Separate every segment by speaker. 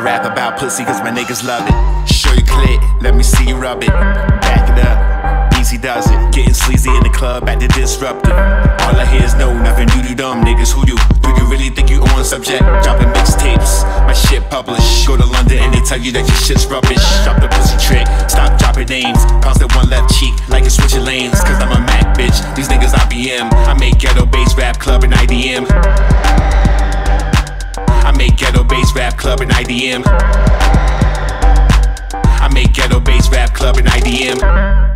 Speaker 1: rap about pussy cause my niggas love it. Show your clit, let me see you rub it. Back it up, easy does it. Getting sleazy in the club at the disruptor. All I hear is no, nothing you do dumb niggas. Who you? Do you really think you on subject? Dropping mixtapes, my shit published. Go to London and they tell you that your shit's rubbish. Drop the pussy trick, stop dropping names. Pounce that one left cheek like it's switching lanes. Cause I'm a Mac bitch, these niggas IBM. I make ghetto bass rap club and IDM. I make ghetto bass rap club and IDM. I make ghetto bass rap club and IDM.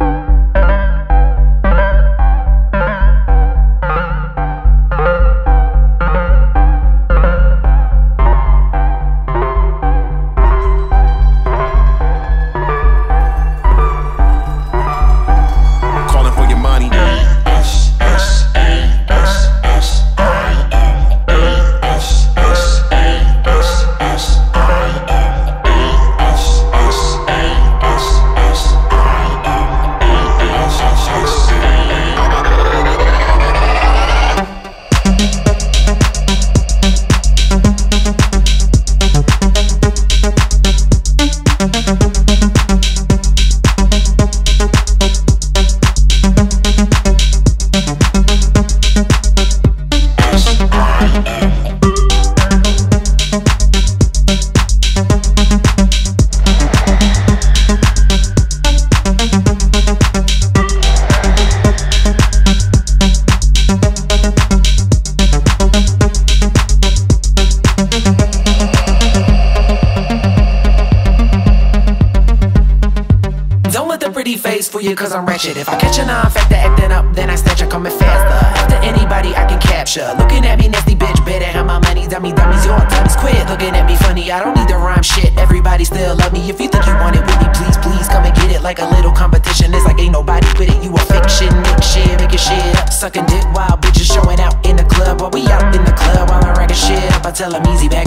Speaker 2: Face you, cause I'm wretched. If I catch a non-factor acting up, then I snatch her coming faster. After anybody I can capture. Looking at me, nasty bitch, better have my money. Dummy, dummies, your dummies quit. Looking at me funny, I don't need to rhyme shit. Everybody still love me. If you think you want it with me, please, please come and get it. Like a little competition, it's like ain't nobody with it. You a fake shit, nick shit, making shit up. Sucking dick while bitches showing out in the club. While we out in the club, while I'm racking shit up, I tell them easy, back